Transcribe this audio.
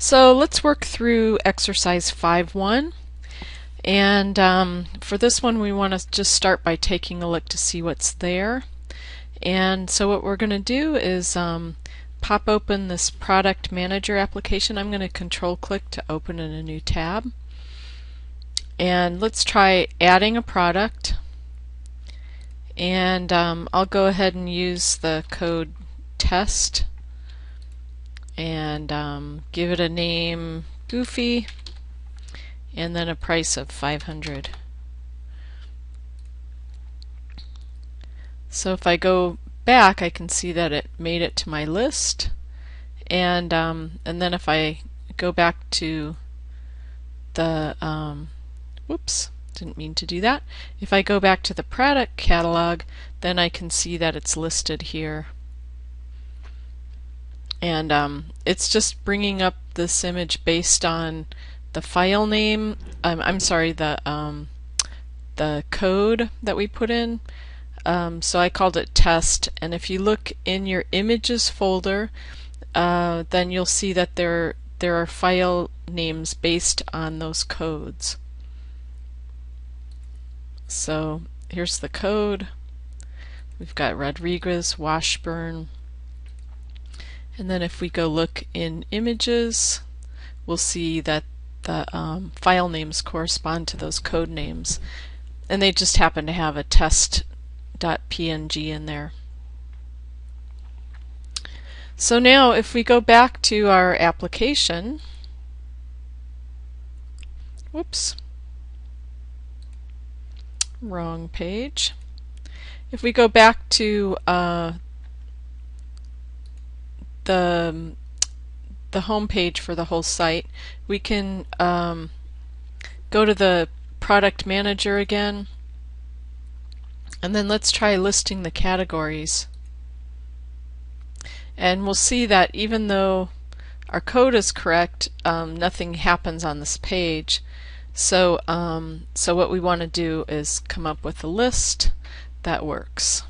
So let's work through exercise 5.1 and um, for this one we want to just start by taking a look to see what's there. And so what we're going to do is um, pop open this product manager application. I'm going to control click to open in a new tab. And let's try adding a product. And um, I'll go ahead and use the code test and um, give it a name Goofy and then a price of 500. So if I go back I can see that it made it to my list and um, and then if I go back to the um, whoops didn't mean to do that if I go back to the product catalog then I can see that it's listed here and um, it's just bringing up this image based on the file name. Um, I'm sorry the um, the code that we put in. Um, so I called it test. And if you look in your images folder uh, then you'll see that there there are file names based on those codes. So here's the code. We've got Rodriguez Washburn and then if we go look in images, we'll see that the um, file names correspond to those code names. And they just happen to have a test.png in there. So now if we go back to our application, whoops, wrong page. If we go back to uh, the the home page for the whole site, we can um, go to the product manager again. And then let's try listing the categories. And we'll see that even though our code is correct um, nothing happens on this page. So um, so what we want to do is come up with a list that works